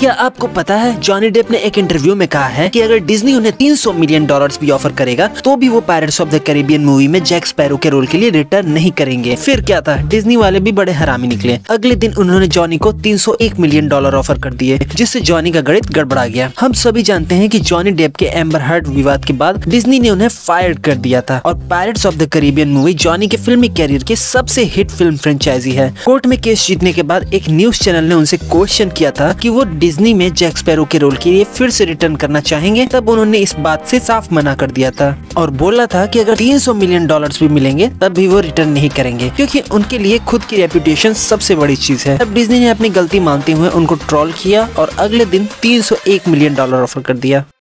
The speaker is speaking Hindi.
क्या आपको पता है जॉनी डेप ने एक इंटरव्यू में कहा है कि अगर डिज्नी उन्हें 300 मिलियन डॉलर्स भी ऑफ़र करेगा तो भी वो pirates of the Caribbean movie में जैक स्पैरो के रोल के लिए रिटर्न नहीं करेंगे। फिर क्या था? डिज्नी वाले भी बड़े हरामी निकले। अगले दिन उन्होंने जॉनी को 301 मिलियन डॉलर ऑफ़र कर दिए, जिससे जॉनी का गणित गड़बड़ा गया। हम सभी जानते हैं की जॉनी डेप के एम्बर हर्ट विवाद के बाद डिज्नी ने उन्हें फायर कर दिया था। और pirates of the Caribbean movie Johnny के फिल्मी कैरियर के सबसे हिट फ़िल्म फ्रेंचाइजी है कोर्ट में केस जीतने के बाद एक न्यूज़ चैनल ने उनसे क्वेश्चन किया था की वो डिज्नी में जैक स्पैरो के रोल के लिए फिर से रिटर्न करना चाहेंगे, तब उन्होंने इस बात से साफ़ मना कर दिया था और बोला था कि अगर 300 मिलियन डॉलर्स भी मिलेंगे, तब भी वो रिटर्न नहीं करेंगे, क्योंकि उनके लिए खुद की रेपुटेशन सबसे बड़ी चीज़ है। तब डिज्नी ने अपनी गलती मानते हुए उनको ट्रॉल किया और अगले दिन 301 मिलियन डॉलर ऑफ़र कर दिया।